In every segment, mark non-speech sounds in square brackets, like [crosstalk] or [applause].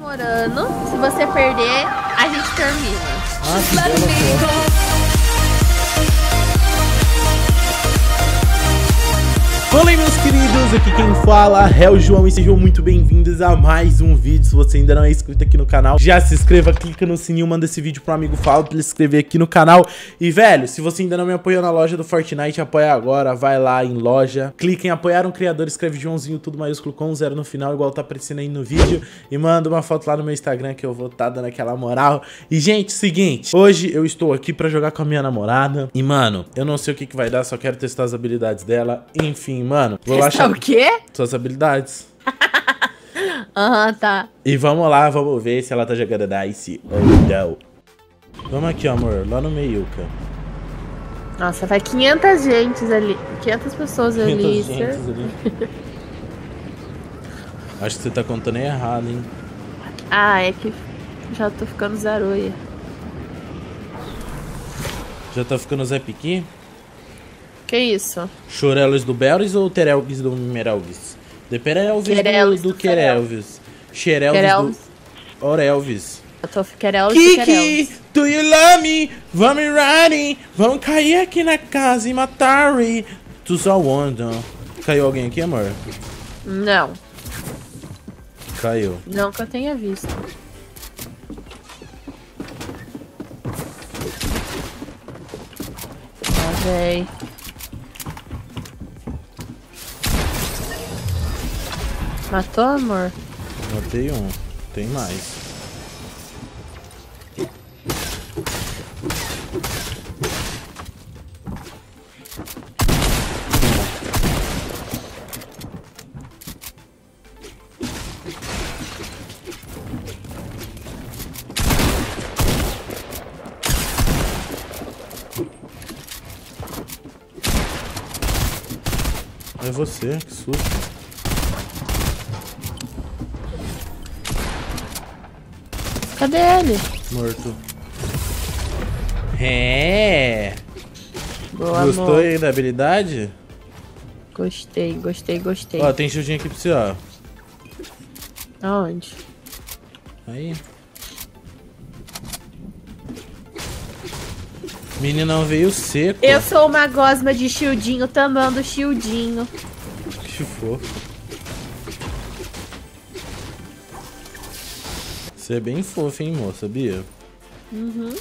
namorando. Se você perder, a gente termina. Ah, Aí meus queridos, aqui quem fala é o João e sejam muito bem-vindos a mais um vídeo. Se você ainda não é inscrito aqui no canal, já se inscreva, clica no sininho, manda esse vídeo pro amigo Fala pra ele se inscrever aqui no canal. E velho, se você ainda não me apoiou na loja do Fortnite, apoia agora, vai lá em loja Clica em apoiar um criador, escreve Joãozinho, tudo maiúsculo com um zero no final, igual tá aparecendo aí no vídeo. E manda uma foto lá no meu Instagram que eu vou tá dando aquela moral. E gente, seguinte, hoje eu estou aqui pra jogar com a minha namorada. E mano, eu não sei o que, que vai dar, só quero testar as habilidades dela. Enfim, mano, vou Testar o quê? suas habilidades. [laughs] Aham, tá. E vamos lá, vamos ver se ela tá jogando Dice ou não. Vamos aqui, amor, lá no meio, cara. Nossa, vai 500 gente ali. 500 pessoas ali. 500 gentes ali. [laughs] Acho que você tá contando errado, hein? Ah, é que já tô ficando zaroia. Já tá ficando Zé Piqui? Que isso? Chorelos do Belris ou Terelgues do Merelgues? De Perelvis Querelves do, do do Querelvis. Xerelvis do Orelvis. Eu tô querendo de Kiki, do you love me? Vamos riding, vamos cair aqui na casa e matar Tu só wanda. Caiu alguém aqui, amor? Não, Caiu. não que eu tenha visto. Ah, véi. Matou, amor? Matei um. Tem mais. É você, que susto. Cadê ele? Morto. É. Boa, Gostou amor. aí da habilidade? Gostei, gostei, gostei. Ó, tem shieldinho aqui pra você, ó. Aonde? Aí. Meninão veio seco. Eu sou uma gosma de shieldinho, tamando shieldinho. Que fofo. Você é bem fofo, hein, moça, sabia? Uhum.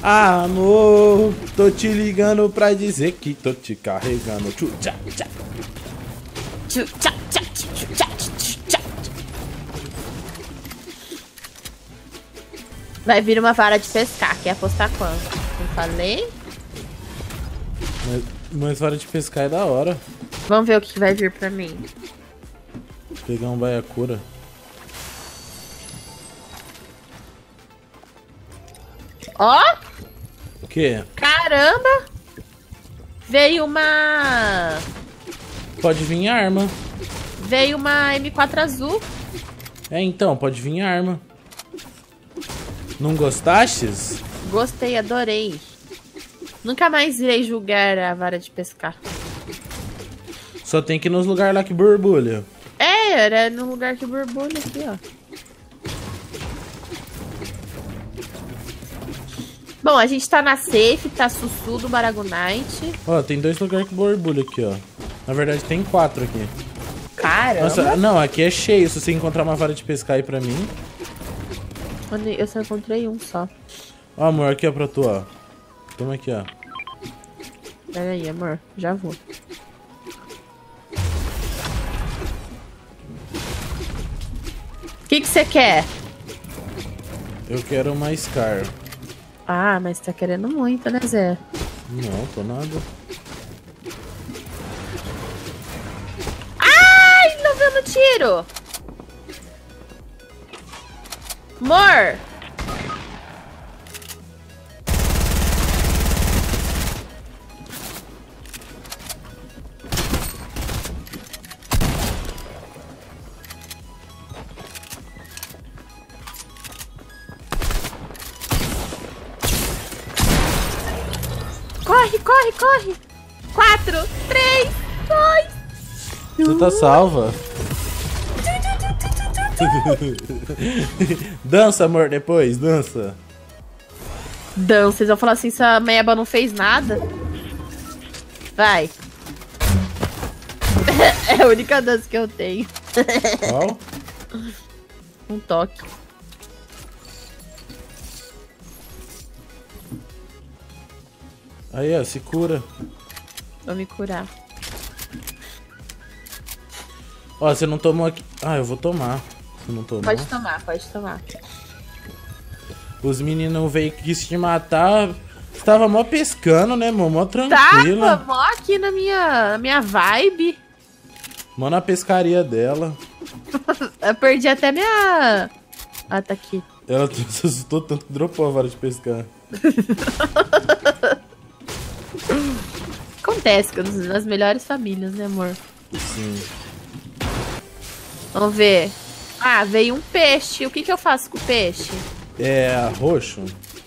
Ah, amor, tô te ligando pra dizer que tô te carregando. Tchu, tchá, tchá. Tchu, tchá, tchá, tchu, tchá, tchu, tchá. Vai vir uma vara de pescar. Quer apostar quanto? Não falei? Mas, mas hora de pescar é da hora. Vamos ver o que vai vir pra mim. Pegar um baiacura. Ó, O quê? caramba! Veio uma... Pode vir arma. Veio uma M4 azul. É, então, pode vir arma. Não gostastes? Gostei, adorei. Nunca mais irei julgar a vara de pescar. Só tem que ir nos lugares lá que borbulha. Era no lugar que borbulha aqui, ó. Bom, a gente tá na safe, tá Sussu do Baragunite. Ó, tem dois lugares que borbulha aqui, ó. Na verdade, tem quatro aqui. Caramba! Nossa, não, aqui é cheio. Se você encontrar uma vara de pescar aí pra mim. Eu só encontrei um só. Ó, amor, aqui ó pra tu, ó. Toma aqui, ó. Pera aí, amor. Já vou. Que que você quer? Eu quero uma Scar. Ah, mas tá querendo muito, né, Zé? Não, tô nada. Ai, não viu no tiro! Amor! Corre! Quatro, três, dois. Você tá salva? [laughs] dança, amor, depois, dança. Dança, vocês vão falar assim, essa meba não fez nada. Vai. [laughs] é a única dança que eu tenho. Qual? um toque. Aí, ó, se cura. Vou me curar. Ó, você não tomou aqui. Ah, eu vou tomar. Você não tomou? Pode tomar, pode tomar. Os meninos veio quis te matar. Você tava mó pescando, né, mano? Mó tranquilo. Tava mó aqui na minha, na minha vibe. Mó na pescaria dela. [laughs] eu perdi até minha... Ah, tá aqui. Ela se [laughs] assustou tanto que dropou a vara de pescar. [laughs] Acontece nas melhores famílias, né, amor? Sim. Vamos ver. Ah, veio um peixe. O que, que eu faço com o peixe? É roxo.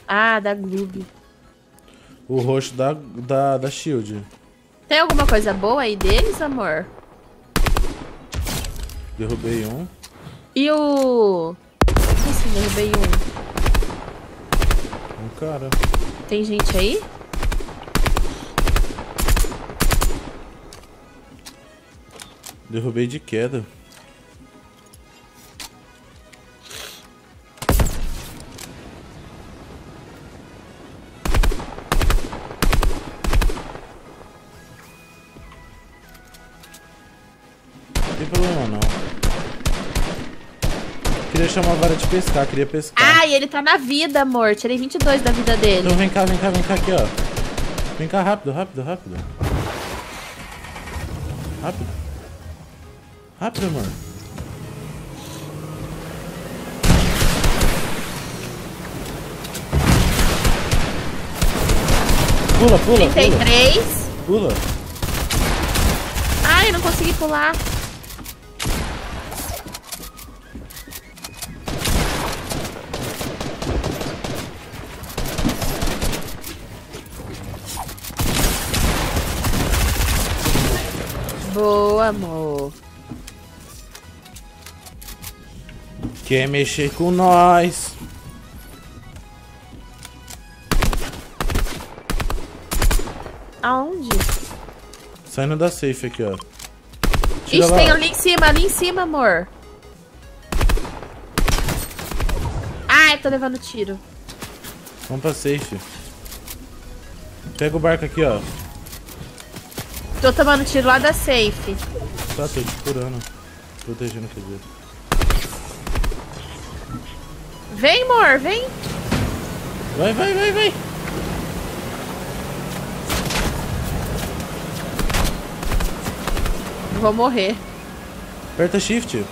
Ah, da Gloob. O roxo da, da, da Shield. Tem alguma coisa boa aí deles, amor? Derrubei um. E o... Como assim, derrubei um? Um cara. Tem gente aí? Derrubei de queda. Não tem problema não. Queria chamar a vara de pescar, queria pescar. Ai, ele tá na vida, amor. Tirei 22 da vida dele. Então vem cá, vem cá, vem cá aqui, ó. Vem cá rápido, rápido, rápido. Rápido. Rápido, amor. Pula, pula, 33. pula. Pula. Ai, eu não consegui pular. Boa, amor. Quer mexer com nós? Aonde? Saindo da safe aqui, ó. Tira Ixi, lá. tem ali em cima, ali em cima, amor. Ai, tô levando tiro. Vamos pra safe. Pega o barco aqui, ó. Tô tomando tiro lá da safe. Tá, tô te curando. Protegendo, quer dizer. Vem, amor, vem. Vai, vai, vai, vai. Vou morrer. Aperta shift.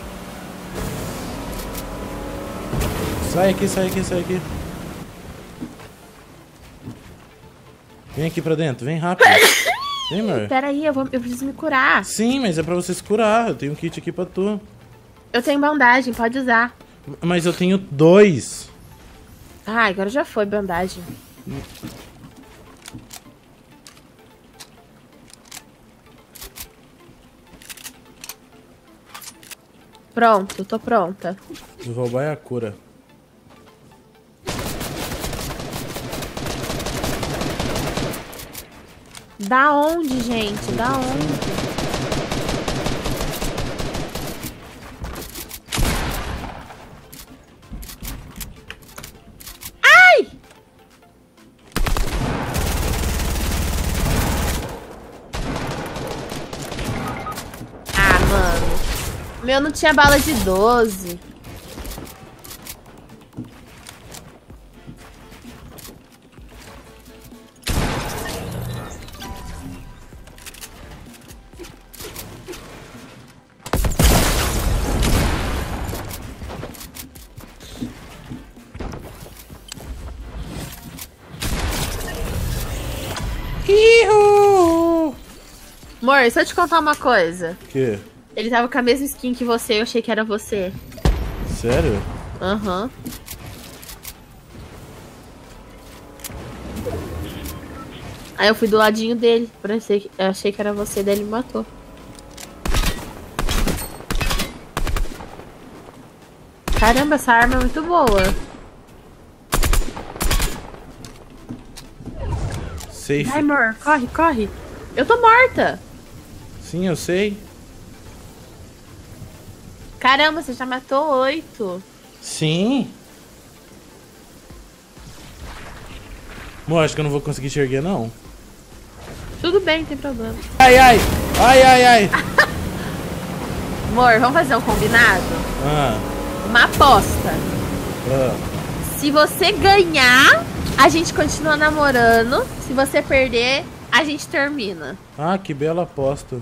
Sai aqui, sai aqui, sai aqui. Vem aqui pra dentro, vem rápido. [laughs] Vem, amor. Pera aí, eu, vou, eu preciso me curar. Sim, mas é pra você se curar. Eu tenho um kit aqui pra tu. Eu tenho bandagem, pode usar. Mas eu tenho dois. Ah, agora já foi bandagem. Pronto, tô pronta. Vou roubar a cura. Da onde, gente? Da onde? Meu não tinha bala de 12. Ihu! Amor, deixa eu te contar uma coisa. Que? Ele tava com a mesma skin que você, eu achei que era você. Sério? Aham. Uhum. Aí eu fui do ladinho dele, parecia eu achei que era você, daí ele me matou. Caramba, essa arma é muito boa. Safe. Vai, amor, corre, corre. Eu tô morta. Sim, eu sei. Caramba, você já matou oito. Sim. Amor, acho que eu não vou conseguir enxergar, não. Tudo bem, não tem problema. Ai, ai. Ai, ai, ai. [laughs] Amor, vamos fazer um combinado? Ah, Uma aposta. ah. Se você ganhar, a gente continua namorando. Se você perder, a gente termina. Ah, que bela aposta.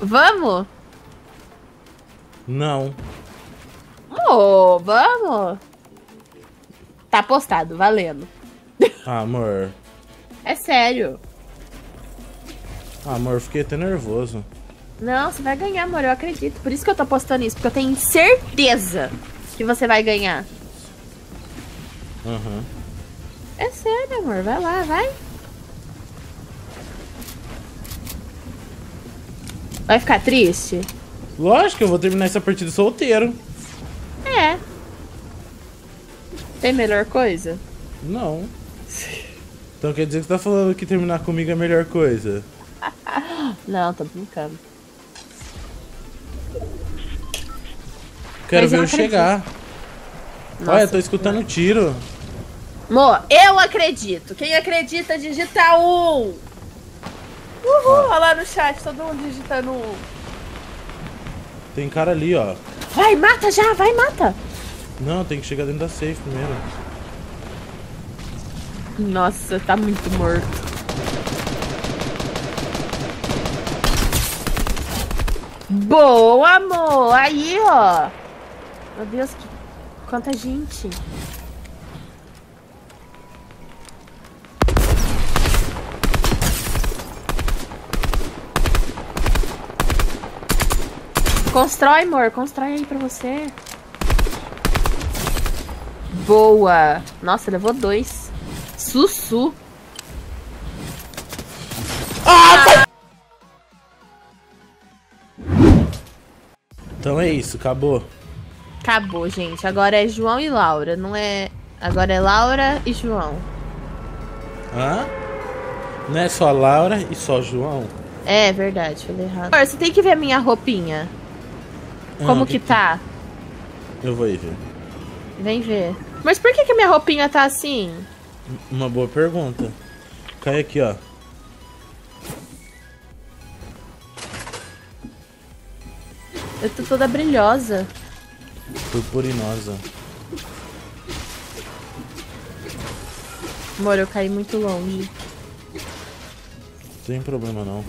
Vamos? Não. Ô, vamos? Tá apostado, valendo. Ah, amor. É sério. Ah, amor, fiquei até nervoso. Não, você vai ganhar, amor, eu acredito. Por isso que eu tô apostando isso, porque eu tenho certeza que você vai ganhar. Aham. É sério, amor, vai lá, vai. Vai ficar triste? Lógico que eu vou terminar essa partida solteiro. É. Tem melhor coisa? Não. Então quer dizer que você tá falando que terminar comigo é a melhor coisa? [laughs] Não, tô brincando. Quero Mas ver eu eu chegar. Nossa, Olha, tô escutando tiro. Mo, eu acredito. Quem acredita, digita um. Uhul, olha lá no chat, todo mundo digitando um. Tem cara ali, ó. Vai, mata já, vai, mata. Não, tem que chegar dentro da safe primeiro. Nossa, tá muito morto. Boa, amor. Aí, ó. Meu Deus, que... quanta gente. Constrói, amor. Constrói aí pra você. Boa. Nossa, levou dois. Sussu. Então é isso, acabou. Acabou, gente. Agora é João e Laura, não é. Agora é Laura e João. Hã? Não é só Laura e só João? É verdade, falei errado. Amor, Você tem que ver a minha roupinha. Como Ah, que tá? Eu vou ir ver. Vem ver. Mas por que, que minha roupinha tá assim? Uma boa pergunta. Cai aqui, ó. Eu tô toda brilhosa. Purpurinosa. Amor, eu caí muito longe. Não tem problema não.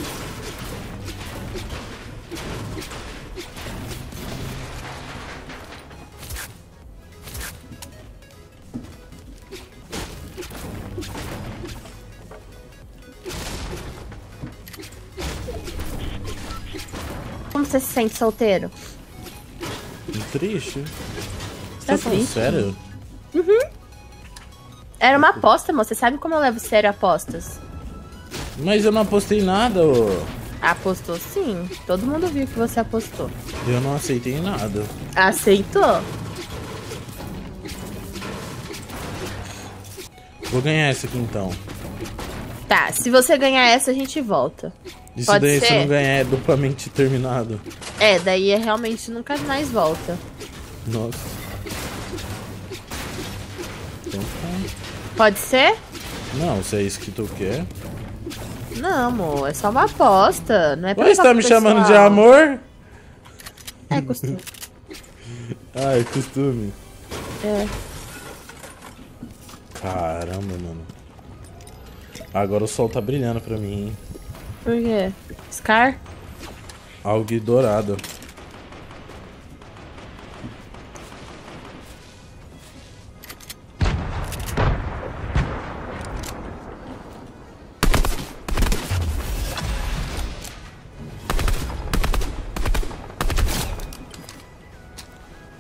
Você se sente solteiro? Triste? Você Tá tá falando triste? sério? Era uma aposta, amor. Você sabe como eu levo sério apostas? Mas eu não apostei nada, ô. Apostou sim. Todo mundo viu que você apostou. Eu não aceitei nada. Aceitou? Vou ganhar essa aqui então. Tá, se você ganhar essa, a gente volta. Isso Pode daí, se ser? eu não ganhar, é duplamente terminado. É, daí é realmente nunca mais volta. Nossa. Então. Pode ser? Não, se é isso que tu quer. Não, amor, é só uma aposta. Não é pra levar tá me chamando de amor? É costume. [laughs] Ah, é costume. É. Caramba, mano. Agora o sol tá brilhando pra mim, hein? Por quê? Scar? Algo dourado.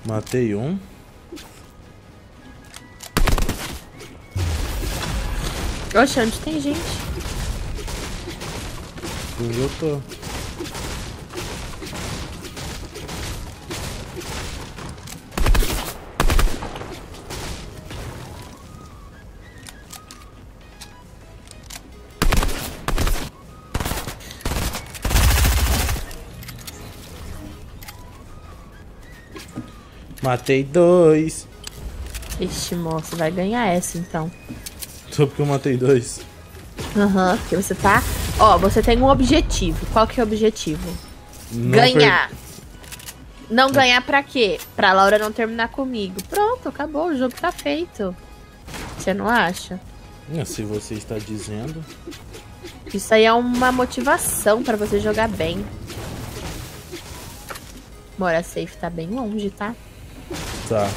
Matei um. Oxe, onde tem gente? Eu tô? Matei dois. Ixi, moço, vai ganhar essa então. Só porque eu matei dois. Aham, uhum, porque você tá Ó, você tem um objetivo. Qual que é o objetivo? Não ganhar. Per... Não ganhar pra quê? Pra Laura não terminar comigo. Pronto, acabou, o jogo tá feito. Você não acha? Se você está dizendo. Isso aí é uma motivação para você jogar bem. Bora, safe tá bem longe, tá? Tá.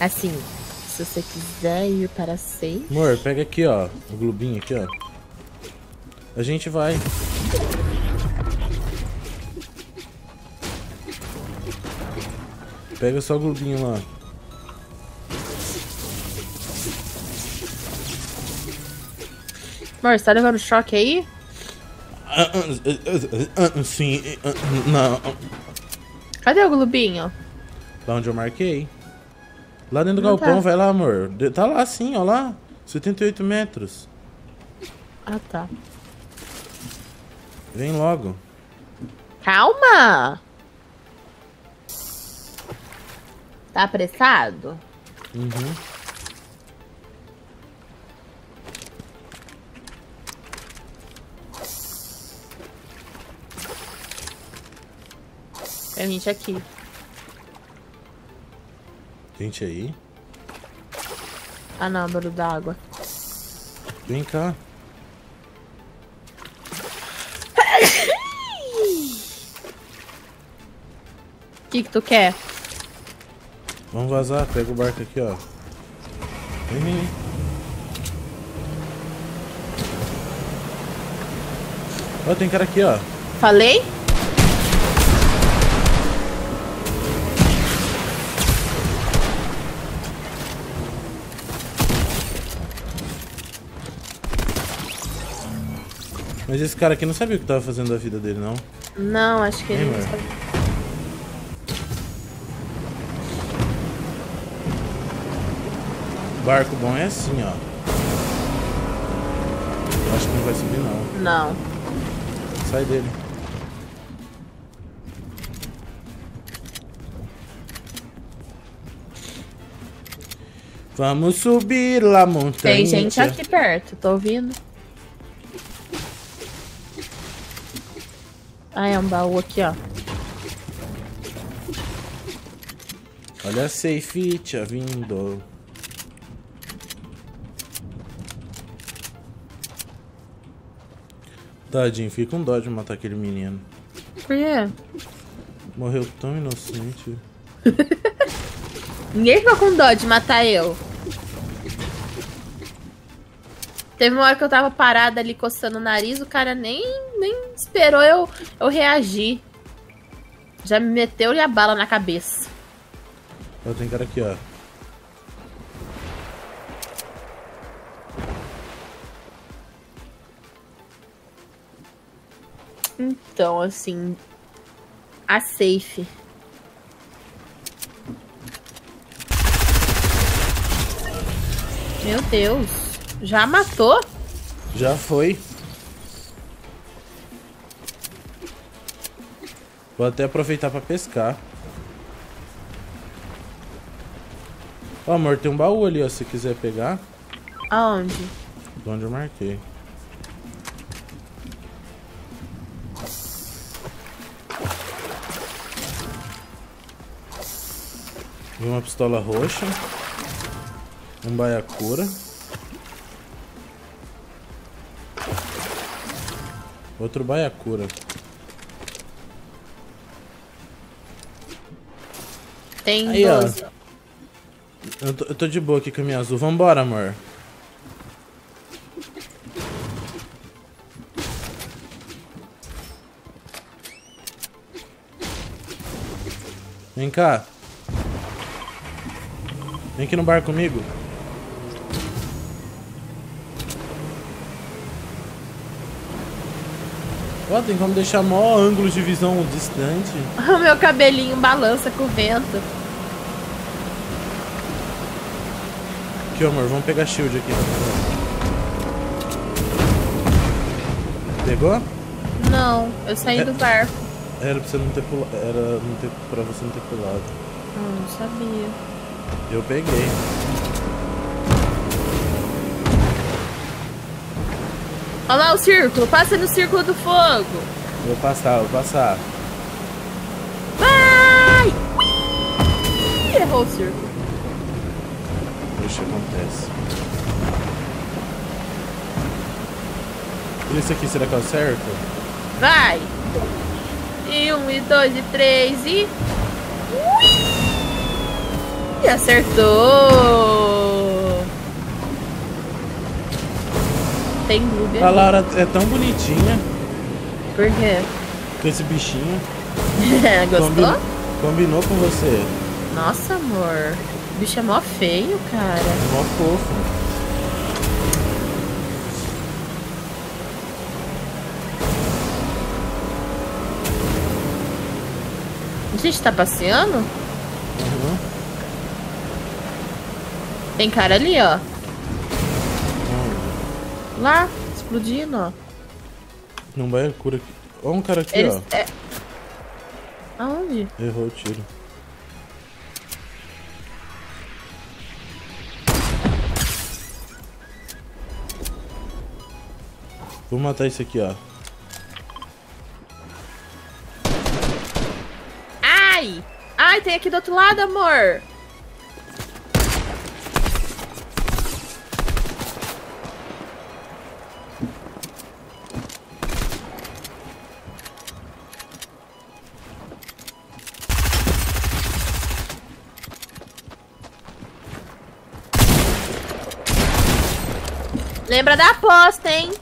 Assim, se você quiser ir para safe... Amor, pega aqui, ó. O globinho aqui, ó. A gente vai. Pega só o globinho lá. Amor, você tá levando choque aí? Sim, não. Cadê o globinho? Lá onde eu marquei. Lá dentro do não galpão, tá. vai lá, amor. Tá lá sim, ó lá. 78 metros. Ah, tá. Vem logo. Calma! Tá apressado? Uhum. Tem gente aqui. Gente aí? Ah não, barulho d'água. Vem cá. O [laughs] que que tu quer? Vamos vazar, pega o barco aqui, ó. Vem, vem. Ó, tem cara aqui, ó. Falei? Mas esse cara aqui não sabia o que tava fazendo da vida dele, não? Não, acho que ele não sabia. Barco bom é assim, ó. Acho que não vai subir, não. Não. Sai dele. Vamos subir lá montanha. Tem gente aqui perto, tô ouvindo. Ah, é um baú aqui, ó. Olha a safe tia vindo. Tadinho, fica com dó de matar aquele menino. Por quê? Morreu tão inocente. [laughs] Ninguém ficou com dó de matar eu. Teve uma hora que eu tava parada ali coçando o nariz, o cara nem, nem esperou eu, eu reagir. Já me meteu-lhe a bala na cabeça. Eu tenho cara aqui, ó. Então, assim... A safe. Meu Deus. Já matou? Já foi. Vou até aproveitar pra pescar. Ó, oh, amor, tem um baú ali, ó, se quiser pegar. Aonde? De onde eu marquei. E uma pistola roxa. Um baiacura. Outro baiacura. Tem Aí, 12. Ó. Eu tô, eu tô de boa aqui com a minha azul. Vambora, amor. Vem cá. Vem aqui no bar comigo. Ó, tem como deixar maior ângulo de visão distante. [laughs] O meu cabelinho balança com o vento. Aqui, amor, vamos pegar shield aqui. Pegou? Não, eu saí é... do barco. Era pra você não ter pulado. Era não ter... pra você não ter pulado. Ah, não sabia. Eu peguei. Olha lá o círculo, passa no círculo do fogo. Vou passar, vou passar. Vai! Ui! Errou o círculo. Deixa acontece. E esse aqui, será que é o certo? Vai! E um, e dois, e três, e... Ui! Acertou! Tem gloob A ali. Laura é tão bonitinha Por quê? com esse bichinho. [laughs] Gostou? Combi- Combinou com você. Nossa, amor. O bicho é mó feio, cara. Mó fofo. A gente tá passeando? Uhum. Tem cara ali, ó. Lá, explodindo, ó. Não vai cura aqui. Olha um cara aqui, Eles. ó. É... Aonde? Errou o tiro. Vou matar esse aqui, ó. Ai! Ai, tem aqui do outro lado, amor! Lembra da aposta, hein?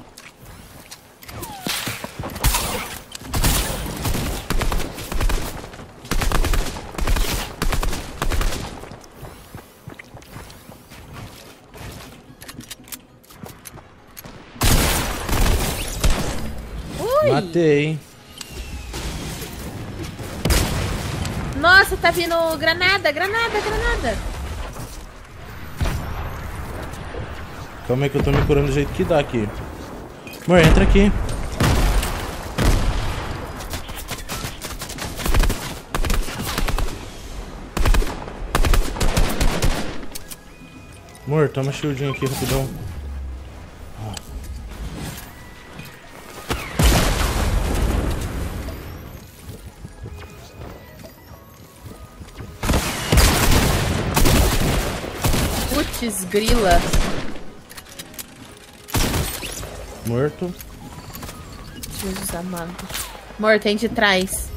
Ui! Matei. Nossa, tá vindo granada, granada, granada. Calma aí que eu tô me curando do jeito que dá aqui. Amor, entra aqui. Amor, toma shieldinho aqui rapidão. Putz, grila. Morto. Jesus amado. Amor, tem de trás.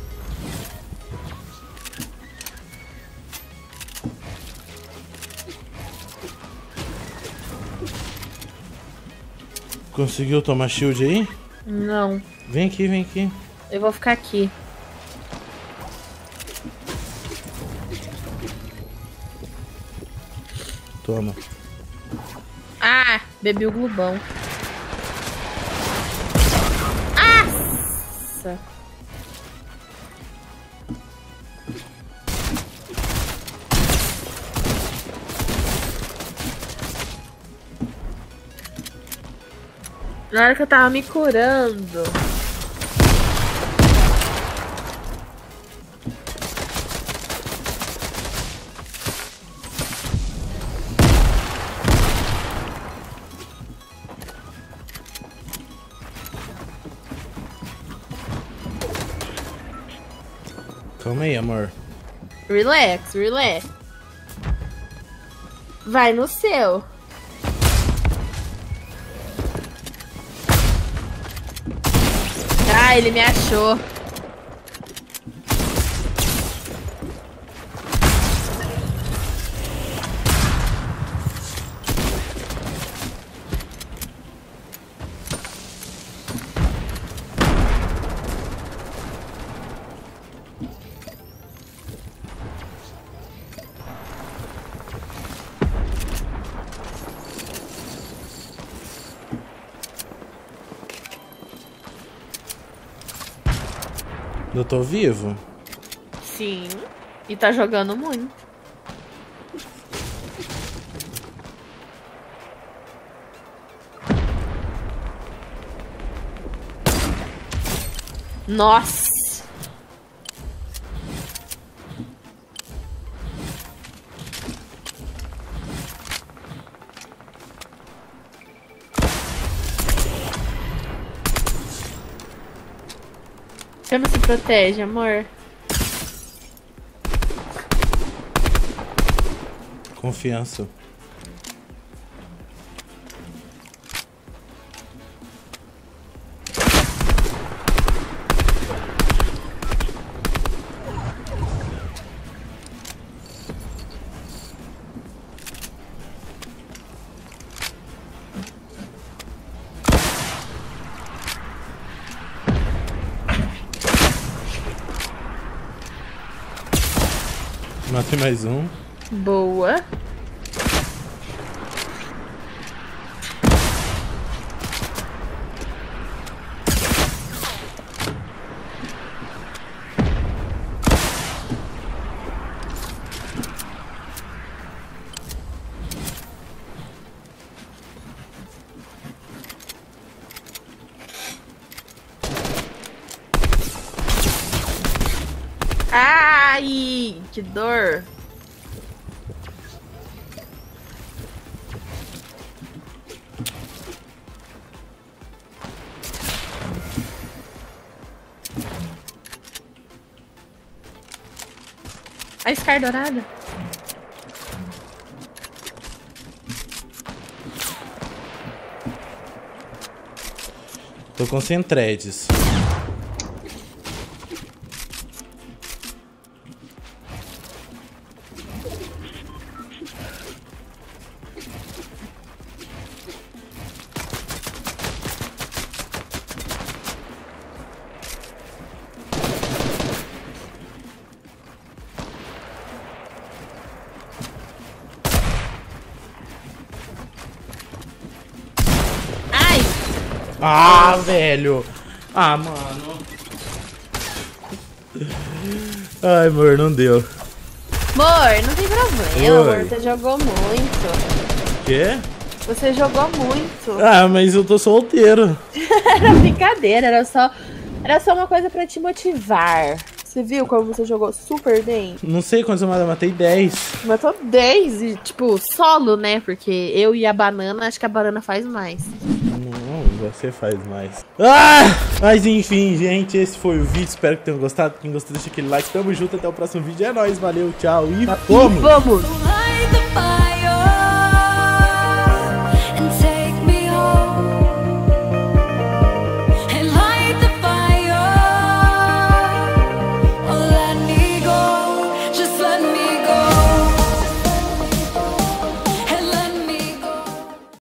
Conseguiu tomar shield aí? Não. Vem aqui, vem aqui. Eu vou ficar aqui. Toma. Ah, bebi o glubão. Na hora que eu tava me curando. Aí, amor. Relax, relax. Vai no seu. Ah, ele me achou. Eu tô vivo? Sim. E tá jogando muito. Nossa. Protege, amor. Confiança. Matei mais um. Boa. A Scar dourada. Tô com centredes. Ah, velho. Ah, mano. Ai, amor, não deu. Amor, não tem problema, amor. Você jogou muito. Quê? Você jogou muito. Ah, mas eu tô solteiro. [laughs] era brincadeira, era só, era só uma coisa pra te motivar. Você viu como você jogou super bem? Não sei quantos eu matei 10. Matou 10 e, tipo, solo, né? Porque eu e a banana, acho que a banana faz mais. Você faz mais. Ah! Mas enfim, gente, esse foi o vídeo. Espero que tenham gostado. Quem gostou, deixa aquele like. Tamo junto, até o próximo vídeo. É nóis, valeu, tchau e vamos! E vamos!